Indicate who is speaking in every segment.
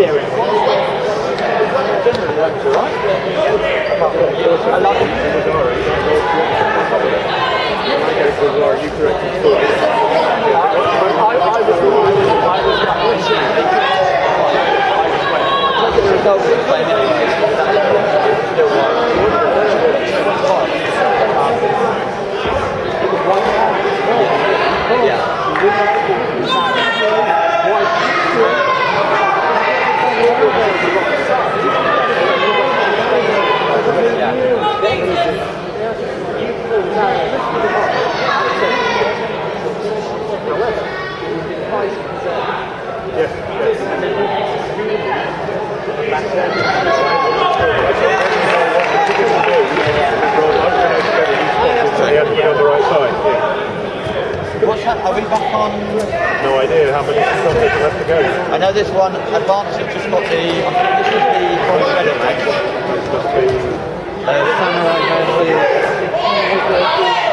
Speaker 1: steering. I love it. I go to Bizarre, you correct I was I was it. idea how many are left to go. I know this one, Advance has just got the, I think this is the match. Uh, Samurai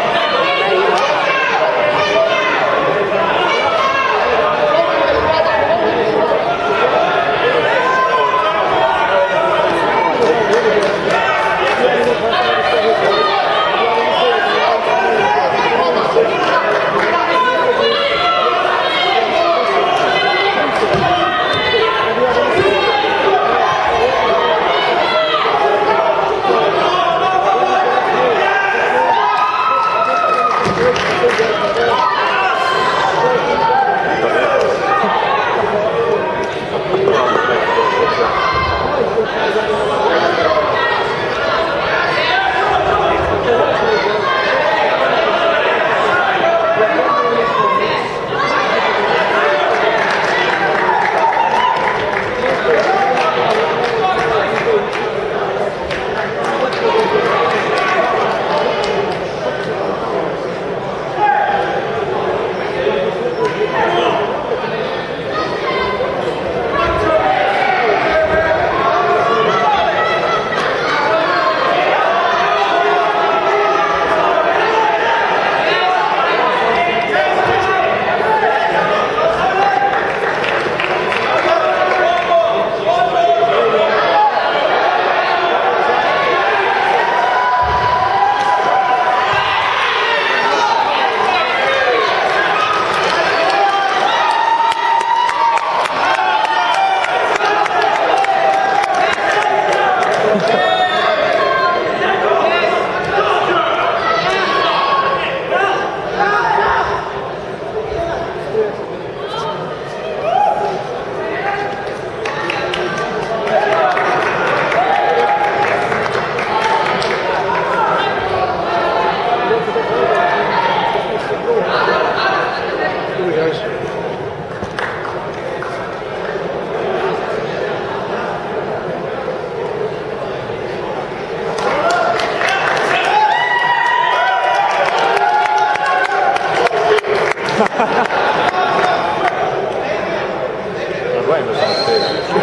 Speaker 1: 外の男性なんです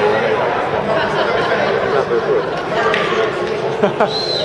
Speaker 1: けどね。